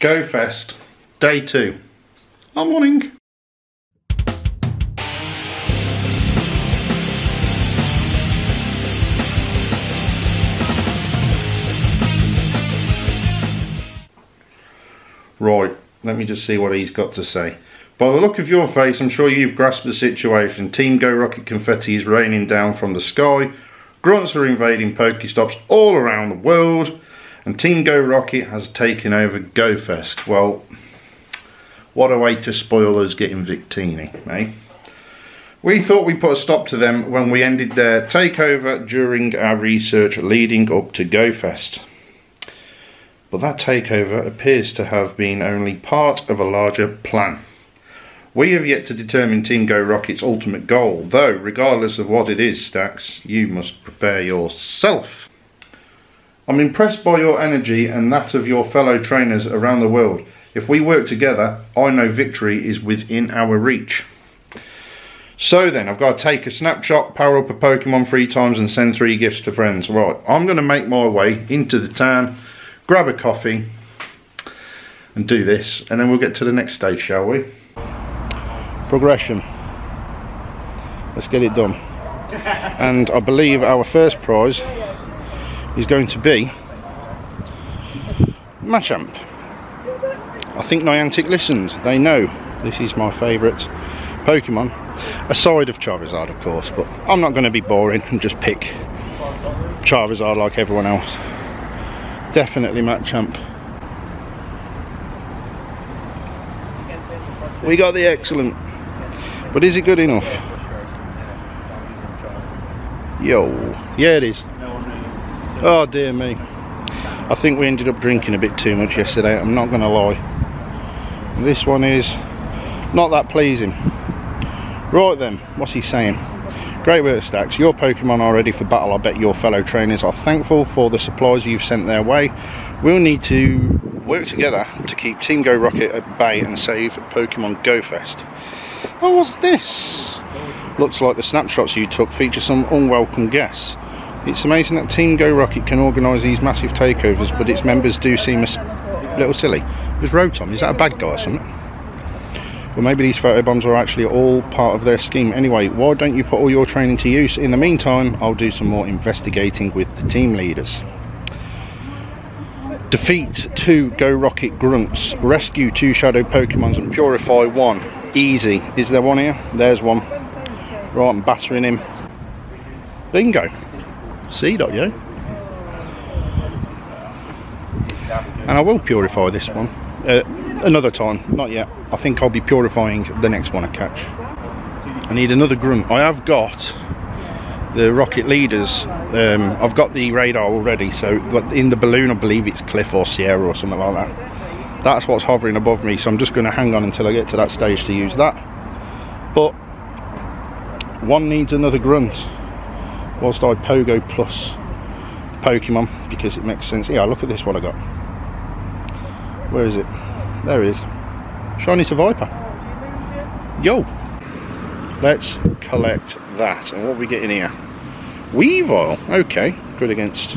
Go Fest, day two. I'm morning. Right, let me just see what he's got to say. By the look of your face, I'm sure you've grasped the situation. Team Go Rocket confetti is raining down from the sky. Grunts are invading Pokestops all around the world. And Team Go Rocket has taken over GoFest. Well, what a way to spoil us getting Victini, eh? We thought we put a stop to them when we ended their takeover during our research leading up to GoFest. But that takeover appears to have been only part of a larger plan. We have yet to determine Team Go Rocket's ultimate goal, though regardless of what it is, Stacks, you must prepare yourself. I'm impressed by your energy and that of your fellow trainers around the world. If we work together, I know victory is within our reach. So then, I've got to take a snapshot, power up a Pokemon three times and send three gifts to friends. Right, I'm going to make my way into the town, grab a coffee and do this and then we'll get to the next stage, shall we? Progression. Let's get it done. And I believe our first prize is going to be Machamp. I think Niantic listened. They know this is my favourite Pokemon. Aside of Charizard, of course, but I'm not going to be boring and just pick Charizard like everyone else. Definitely Machamp. We got the excellent. But is it good enough? Yo. Yeah, it is. Oh dear me. I think we ended up drinking a bit too much yesterday, I'm not going to lie. This one is not that pleasing. Right then, what's he saying? Great work Stacks, your Pokemon are ready for battle. I bet your fellow trainers are thankful for the supplies you've sent their way. We'll need to work together to keep Team Go Rocket at bay and save Pokemon Go Fest. Oh, what's this? Looks like the snapshots you took feature some unwelcome guests. It's amazing that Team Go Rocket can organise these massive takeovers, but its members do seem a little silly. Was Rotom, is that a bad guy or something? Well, maybe these photo bombs are actually all part of their scheme. Anyway, why don't you put all your training to use? In the meantime, I'll do some more investigating with the team leaders. Defeat two Go Rocket Grunts. Rescue two Shadow Pokemons and Purify one. Easy. Is there one here? There's one. Right, I'm battering him. Bingo. C.yo. And I will purify this one. Uh, another time, not yet. I think I'll be purifying the next one I catch. I need another grunt. I have got the rocket leaders. Um, I've got the radar already, so in the balloon I believe it's Cliff or Sierra or something like that. That's what's hovering above me, so I'm just going to hang on until I get to that stage to use that. But one needs another grunt whilst I Pogo Plus Pokemon because it makes sense. Yeah, look at this what I got. Where is it? There it is. Shiny Viper. Yo! Let's collect that. And what we get in here? Weavile. Okay, good against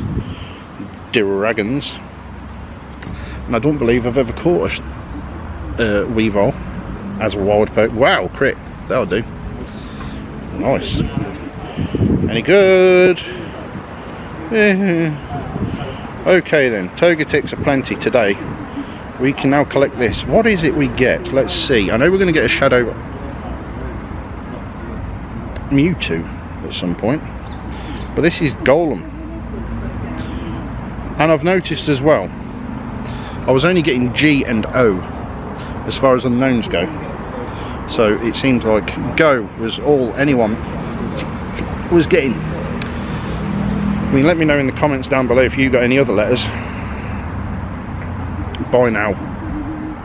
dragons. And I don't believe I've ever caught a uh, Weavile as a wild poke. Wow, crit. That'll do. Nice. Any good? okay then, Togetics are plenty today. We can now collect this. What is it we get? Let's see. I know we're going to get a Shadow Mewtwo at some point. But this is Golem. And I've noticed as well, I was only getting G and O as far as unknowns go. So it seems like Go was all anyone was getting. I mean, let me know in the comments down below if you got any other letters. By now,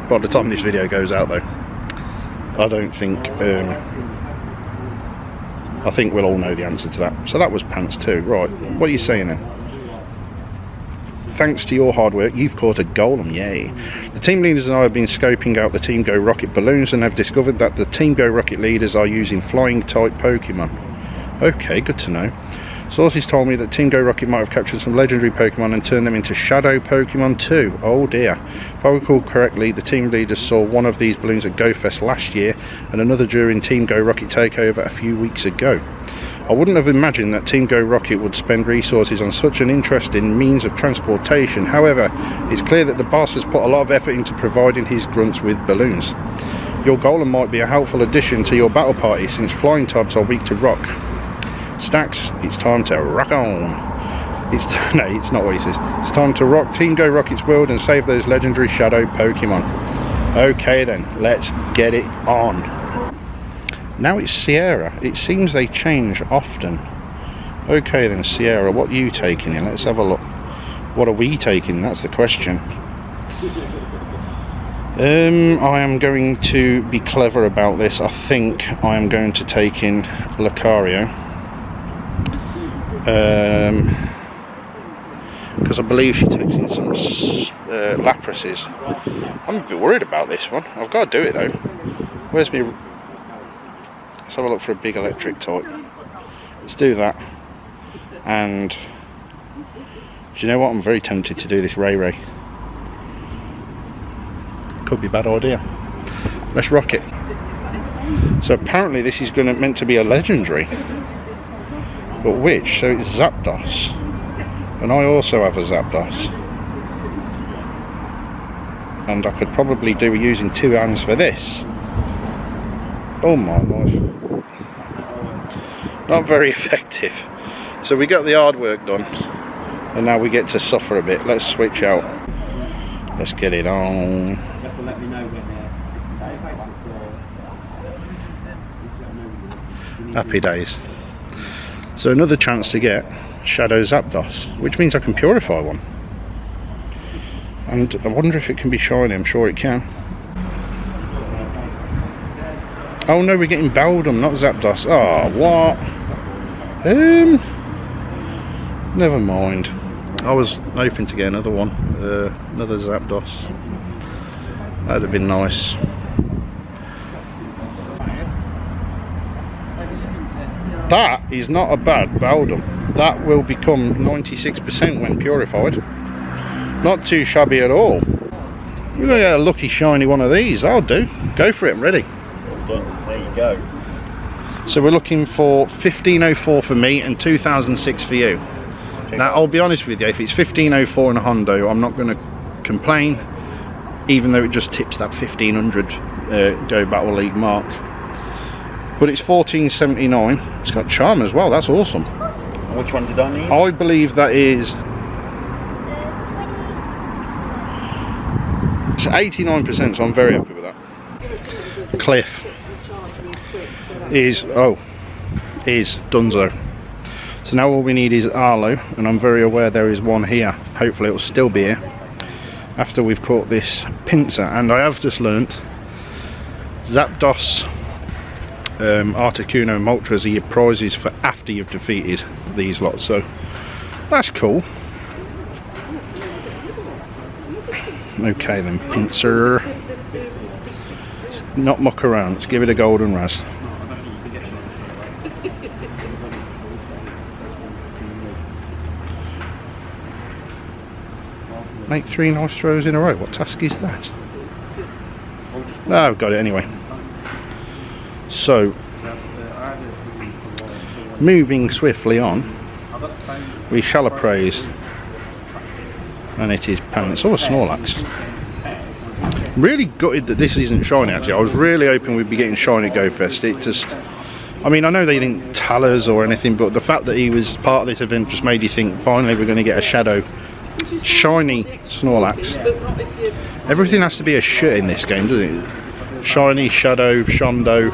by the time this video goes out though, I don't think, um, I think we'll all know the answer to that. So that was pants too, right. What are you saying then? thanks to your hard work, you've caught a golem, yay. The team leaders and I have been scoping out the Team Go Rocket balloons and have discovered that the Team Go Rocket leaders are using flying type Pokemon. Okay, good to know. Sources told me that Team Go Rocket might have captured some legendary Pokemon and turned them into Shadow Pokemon too. Oh dear. If I recall correctly, the team leaders saw one of these balloons at GoFest last year and another during Team Go Rocket takeover a few weeks ago. I wouldn't have imagined that Team Go Rocket would spend resources on such an interesting means of transportation. However, it's clear that the boss has put a lot of effort into providing his grunts with balloons. Your golem might be a helpful addition to your battle party since flying types are weak to rock. Stacks, it's time to rock on. It's no, it's not what he says. It's time to rock Team Go Rocket's world and save those legendary shadow Pokemon. Okay then, let's get it on. Now it's Sierra. It seems they change often. Okay then, Sierra, what are you taking in? Let's have a look. What are we taking? That's the question. Um, I am going to be clever about this. I think I am going to take in Lucario because um, I believe she takes in some uh. I'm a bit worried about this one. I've got to do it though. Where's me? Let's have a look for a big electric type. Let's do that. And do you know what? I'm very tempted to do this Ray Ray. Could be a bad idea. Let's rock it. So apparently this is going to meant to be a legendary but which? So it's Zapdos. And I also have a Zapdos. And I could probably do using two hands for this. Oh my life. Not very effective. So we got the hard work done. And now we get to suffer a bit. Let's switch out. Let's get it on. Happy days. So another chance to get Shadow Zapdos, which means I can purify one. And I wonder if it can be shiny, I'm sure it can. Oh no, we're getting Beldum, not Zapdos. Oh, what? Um, never mind. I was hoping to get another one, uh, another Zapdos. That'd have been nice. That is not a bad Beldum. That will become 96% when purified. Not too shabby at all. We're get a lucky shiny one of these. I'll do. Go for it, I'm ready. There you go. So we're looking for 1504 for me and 2006 for you. Now I'll be honest with you, if it's 1504 and a Hundo, I'm not going to complain, even though it just tips that 1500 uh, Go Battle League mark but it's 1479 it's got charm as well. That's awesome. Which one did I need? I believe that is it's 89% so I'm very happy with that. Cliff is oh is Dunzo. So now all we need is Arlo and I'm very aware there is one here. Hopefully it'll still be here after we've caught this Pinsir and I have just learnt Zapdos um, Articuno and Moltres are your prizes for after you've defeated these lots so that's cool. Okay then Pinsir not muck around let's give it a golden raz. Make three nice throws in a row what task is that? Oh I've got it anyway so moving swiftly on we shall appraise. And it is pants. Oh, or Snorlax really gutted that this isn't shiny actually. I was really hoping we'd be getting shiny Go Fest. It just I mean I know they didn't tell us or anything but the fact that he was part of this event just made you think finally we're going to get a shadow shiny Snorlax everything has to be a shit in this game doesn't it? Shiny shadow shondo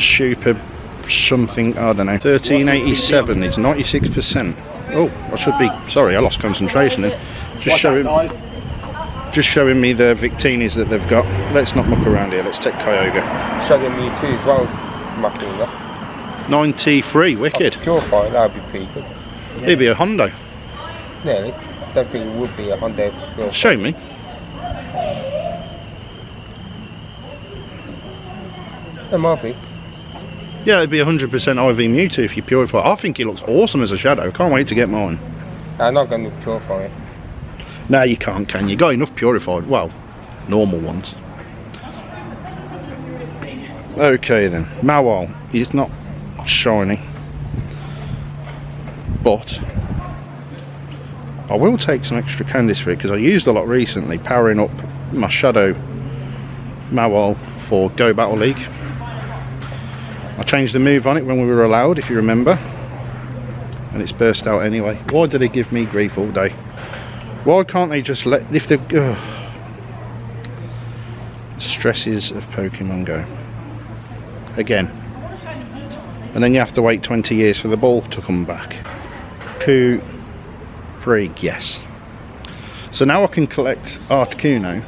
super something, I don't know, 1387, it's 96%. Oh, I should be, sorry, I lost concentration then. Just showing, just showing me the Victinis that they've got. Let's not muck around here, let's take Kyogre. Showing me too as well as mucking up. 93, wicked. Oh, purify, that would be pretty good. Yeah. It'd be a Hundo. Nearly. Don't think it would be a Hundo. Show me. It might be. Yeah, it'd be 100% IV Mewtwo if you purify. I think he looks awesome as a shadow. Can't wait to get mine. I'm not going to purify it. No, you can't, can you? Got enough purified. Well, normal ones. Okay then, Mawile. He's not shiny. But I will take some extra candies for it because I used a lot recently powering up my Shadow Mawile for Go Battle League. I changed the move on it when we were allowed, if you remember. And it's burst out anyway. Why do they give me grief all day? Why can't they just let... if they... Ugh. Stresses of Pokemon Go. Again. And then you have to wait 20 years for the ball to come back. Two, three, yes. So now I can collect Articuno,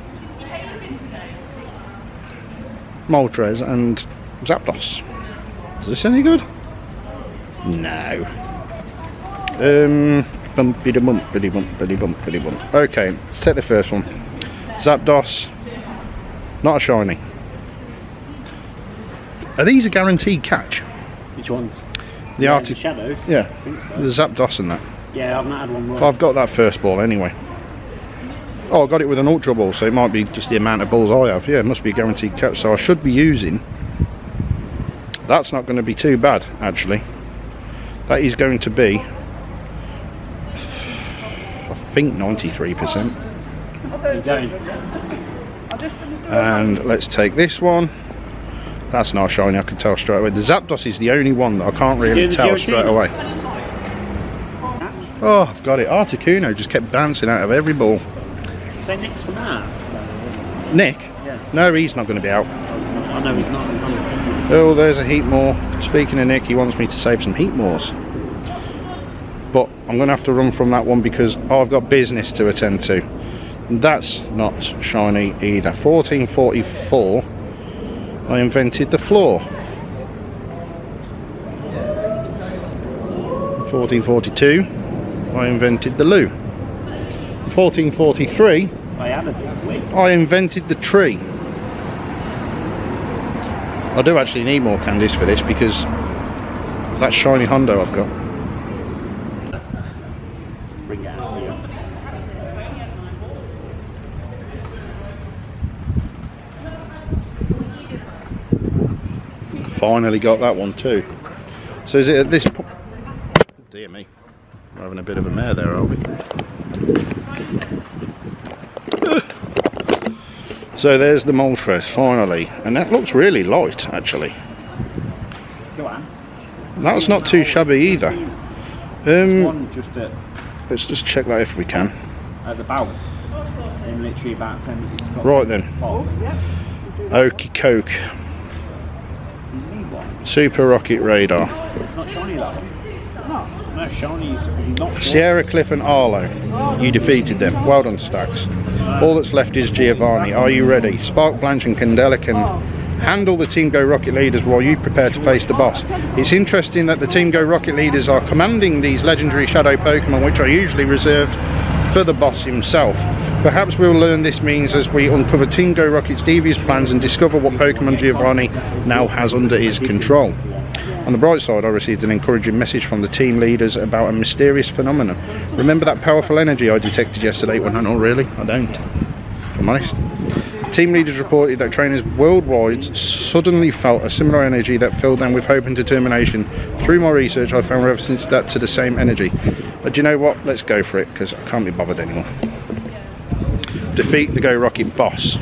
Moltres and Zapdos. Is this any good? No. Um, bumpity bumpity bumpity bumpity bump. Okay, let's take the first one. Zapdos, not a shiny. Are these a guaranteed catch? Which ones? The yeah, Arctic, shadows. yeah, so. the Zapdos and that. Yeah, I've not had one more. I've got that first ball anyway. Oh, I got it with an ultra ball, so it might be just the amount of balls I have. Yeah, it must be a guaranteed catch, so I should be using. That's not going to be too bad, actually. That is going to be, I think, 93%. And let's take this one. That's not shiny, I can tell straight away. The Zapdos is the only one that I can't really tell straight away. Oh, I've got it. Articuno just kept bouncing out of every ball. Say next for that. Nick? Yeah. No, he's not going to be out. I know he's not. He's on the Oh, there's a Heatmor. Speaking of Nick, he wants me to save some Heatmors. But I'm going to have to run from that one because I've got business to attend to. And that's not shiny either. 1444, I invented the floor. 1442, I invented the loo. 1443, I had a big week. I invented the tree. I do actually need more candies for this because that shiny Hundo I've got. Finally got that one too. So is it at this point? Dear me, we're having a bit of a mare there, are we? So there's the Moltres finally, and that looks really light actually. That's not too shabby either. Um, One just at, let's just check that if we can. at the bow. In literally about 10 minutes. Right then. Oh, Okie Coke, he's need one. Super Rocket Radar, It's not shiny that one. Sierra Cliff and Arlo. You defeated them. Well done, Stacks. All that's left is Giovanni. Are you ready? Spark Blanche and Candela can handle the Team Go Rocket leaders while you prepare to face the boss. It's interesting that the Team Go Rocket leaders are commanding these legendary shadow Pokemon, which are usually reserved for the boss himself. Perhaps we'll learn this means as we uncover Team Go Rocket's devious plans and discover what Pokemon Giovanni now has under his control. On the bright side, I received an encouraging message from the team leaders about a mysterious phenomenon. Remember that powerful energy I detected yesterday? Well, no, not really. I don't. If I'm honest. Team leaders reported that trainers worldwide suddenly felt a similar energy that filled them with hope and determination. Through my research, I found references to that to the same energy. But do you know what? Let's go for it because I can't be bothered anymore. Defeat the Go Rocket boss.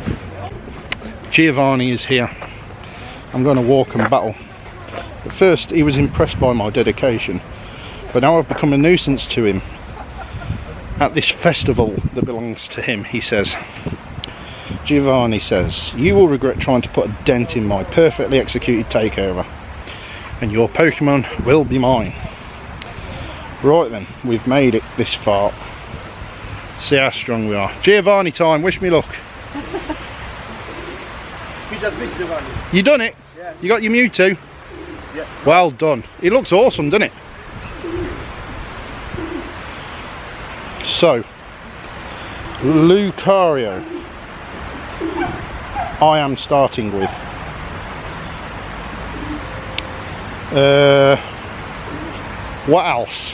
Giovanni is here. I'm going to walk and battle. At first, he was impressed by my dedication, but now I've become a nuisance to him. At this festival that belongs to him, he says. Giovanni says, You will regret trying to put a dent in my perfectly executed takeover, and your Pokemon will be mine. Right then, we've made it this far. See how strong we are. Giovanni time, wish me luck. You just beat Giovanni. You done it? Yeah. You got your Mewtwo? Yeah. Well done. It looks awesome, doesn't it? So, Lucario. I am starting with. Uh, what else?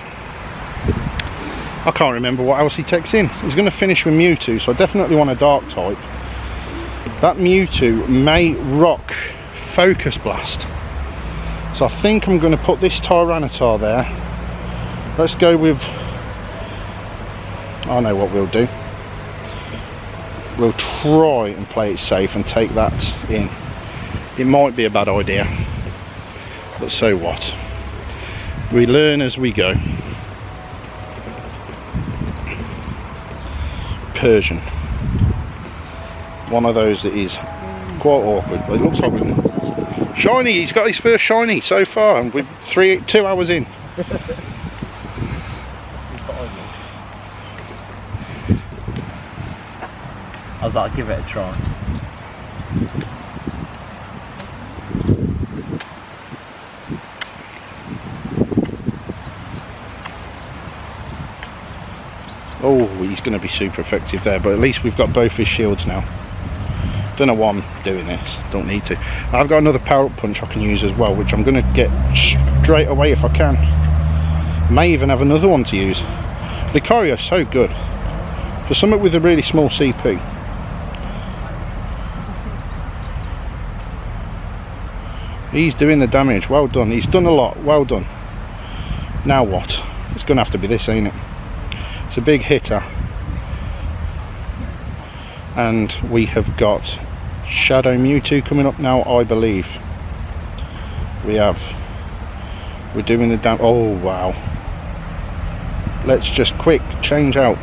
I can't remember what else he takes in. He's going to finish with Mewtwo, so I definitely want a dark type. That Mewtwo may rock Focus Blast. So I think I'm going to put this Tyranitar there. Let's go with... I know what we'll do. We'll try and play it safe and take that in. It might be a bad idea, but so what? We learn as we go. Persian. One of those that is quite awkward, but it looks like we Shiny, he's got his first shiny so far, and we're three, two hours in. I was like, give it a try. Oh, he's going to be super effective there, but at least we've got both his shields now. Don't know why I'm doing this, don't need to. I've got another power up punch I can use as well, which I'm going to get straight away if I can. May even have another one to use. Lucario's so good. For something with a really small CP. He's doing the damage, well done. He's done a lot, well done. Now what? It's going to have to be this, ain't it? It's a big hitter. And we have got Shadow Mewtwo coming up now, I believe. We have. We're doing the damn. Oh, wow. Let's just quick change out.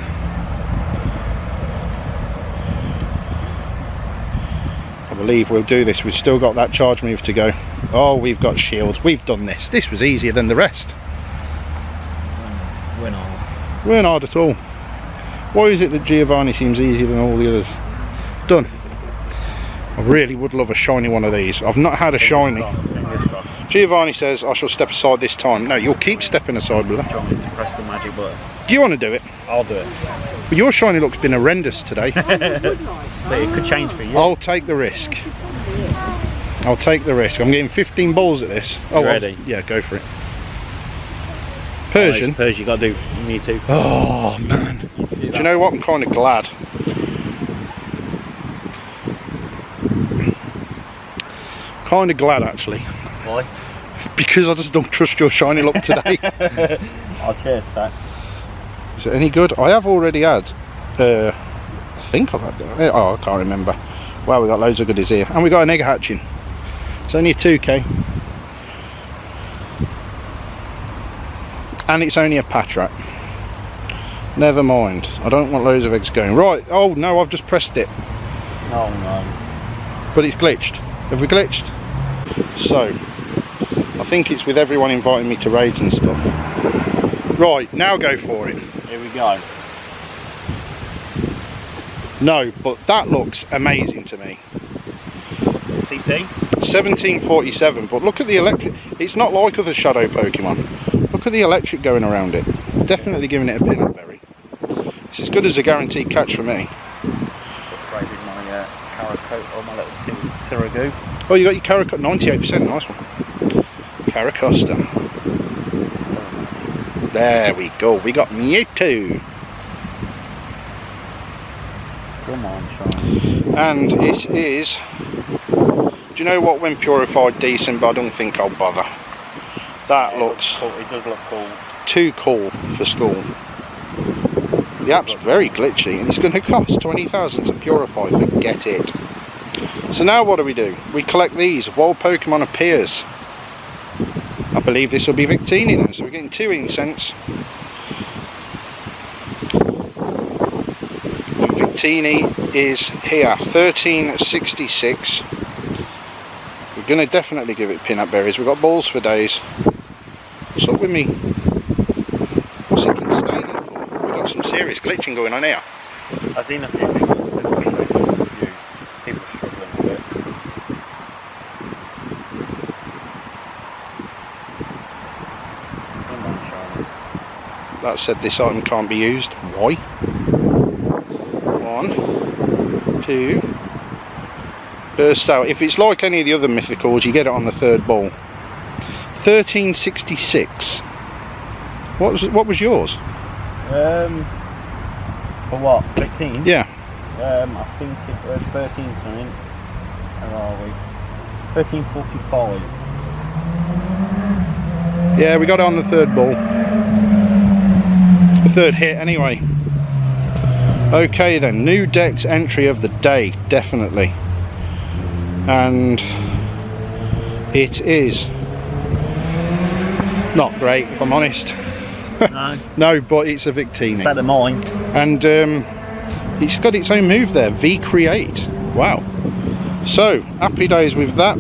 I believe we'll do this. We've still got that charge move to go. Oh, we've got shields. We've done this. This was easier than the rest. Win all. weren't hard at all. Why is it that Giovanni seems easier than all the others? Done. I really would love a shiny one of these. I've not had a shiny. Giovanni says I shall step aside this time. No, you'll keep stepping aside, brother. Do you want me to press the magic button? Do you want to do it? I'll do it. But your shiny looks been horrendous today. But it could change for you. I'll take the risk. I'll take the risk. I'm getting 15 balls at this. Oh, well, ready? Yeah, go for it. Oh, Persian. Persian, you got to do Mewtwo. Oh man. Do you know what? I'm kind of glad. Kind of glad actually, Why? because I just don't trust your shiny look today. I'll chase that. Is it any good? I have already had. Uh, I think I've had. that. Oh, I can't remember. Well, we got loads of goodies here, and we got an egg hatching. It's only a 2k, and it's only a Patrat. Never mind. I don't want loads of eggs going. Right. Oh no, I've just pressed it. Oh no. but it's glitched. Have we glitched? So, I think it's with everyone inviting me to raids and stuff. Right, now go for it. Here we go. No, but that looks amazing to me. CP? 1747, but look at the electric. It's not like other shadow Pokemon. Look at the electric going around it. Definitely giving it a peanut berry. It's as good as a guaranteed catch for me. Upgraded my uh, Caracoat or my little Ti- Tiragoo. Oh, you got your Carracosta, 98%, nice one. Carracosta. There we go, we got Mewtwo. Come on, Sean. and it is do you know what when purified decent but I don't think I'll bother that looks Cool. It does look cool. too cool for school the app's very glitchy and it's going to cost 20,000 to purify forget it so now what do we do? We collect these while Pokemon appears. I believe this will be Victini then so we're getting two incense. And Victini is here 1366 we're going to definitely give it peanut berries. We've got balls for days. What's up with me? What's it been staying there for we've got some serious glitching going on here I've seen a few. people. There's been a few people struggling with it. Come on, Sean. That said this item can't be used why one two burst out if it's like any of the other mythicals you get it on the third ball 1366. What was what was yours? Um, for what? 15? Yeah. Um, I think it was 13 something. Where are we? 1345. Yeah, we got it on the third ball. The third hit anyway. Okay then, new dex entry of the day, definitely. And it is not great if I'm honest. No, No, but it's a Victini. better mine. and um, it's got its own move there v create wow so happy days with that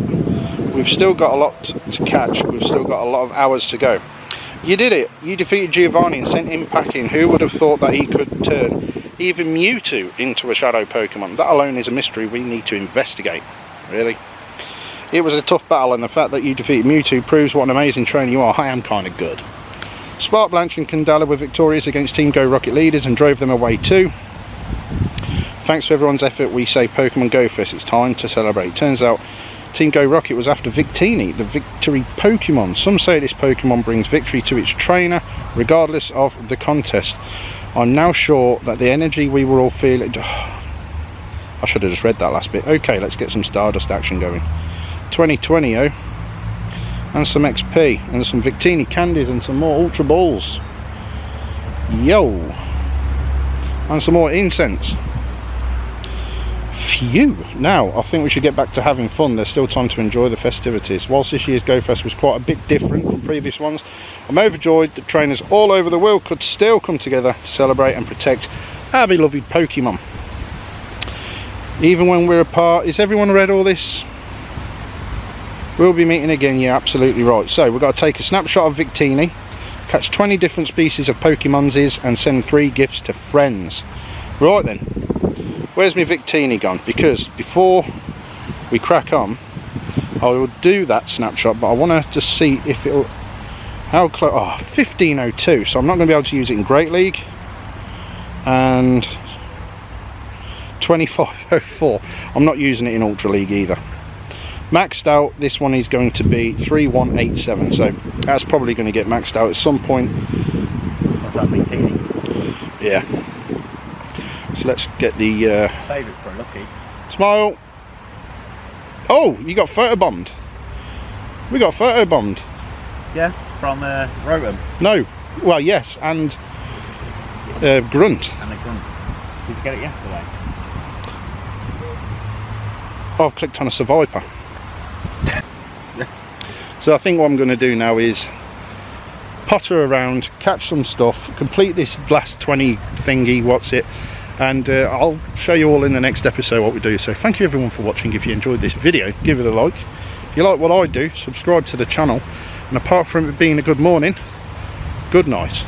we've still got a lot to catch we've still got a lot of hours to go you did it. You defeated Giovanni and sent him packing. Who would have thought that he could turn even Mewtwo into a shadow Pokemon? That alone is a mystery we need to investigate. Really? It was a tough battle and the fact that you defeated Mewtwo proves what an amazing trainer you are. I am kind of good. Spark Blanche and Candela were victorious against Team Go Rocket leaders and drove them away too. Thanks for everyone's effort, we say Pokemon Go Fest. It's time to celebrate. Turns out Team Go Rocket was after Victini, the victory Pokemon. Some say this Pokemon brings victory to its trainer, regardless of the contest. I'm now sure that the energy we were all feeling. I should have just read that last bit. Okay, let's get some Stardust action going. 2020, oh and some XP and some Victini candies and some more Ultra Balls. Yo! And some more incense. Phew! Now, I think we should get back to having fun. There's still time to enjoy the festivities. Whilst this year's Go Fest was quite a bit different from previous ones, I'm overjoyed that trainers all over the world could still come together to celebrate and protect our beloved Pokemon. Even when we're apart, is everyone read all this? We'll be meeting again, you're absolutely right. So we've got to take a snapshot of Victini, catch 20 different species of Pokemonses and send three gifts to friends. Right then, where's my Victini gone? Because before we crack on, I will do that snapshot, but I want to just see if it'll, how close, oh, 1502, so I'm not going to be able to use it in Great League. And 2504, I'm not using it in Ultra League either maxed out this one is going to be 3187 so that's probably going to get maxed out at some point What's that teeny? yeah let's get the uh, Save it for a lucky. smile. Oh you got photobombed. We got photobombed. Yeah, from uh, no. Well yes and uh, grunt. And the grunt. Did you get it yesterday? I've clicked on a survivor. So I think what I'm going to do now is potter around, catch some stuff, complete this last 20 thingy, what's it, and uh, I'll show you all in the next episode what we do. So thank you everyone for watching. If you enjoyed this video, give it a like. If you like what I do, subscribe to the channel. And apart from it being a good morning, good night.